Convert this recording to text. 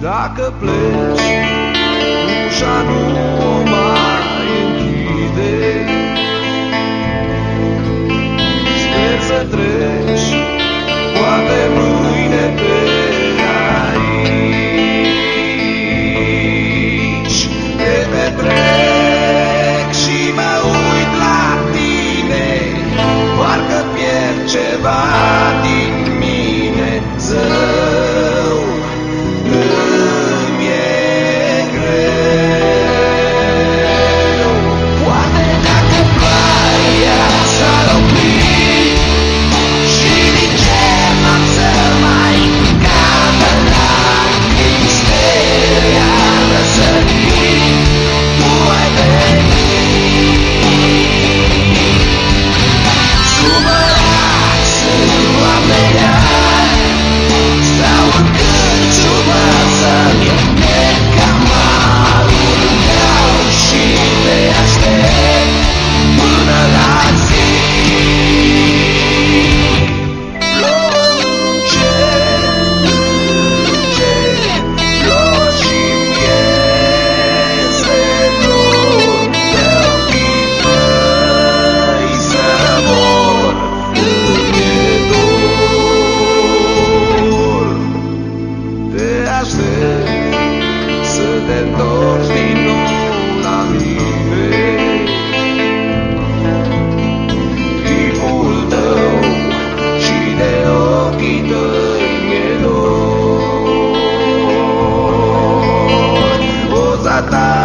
Dacă pleci, ușa nu matar.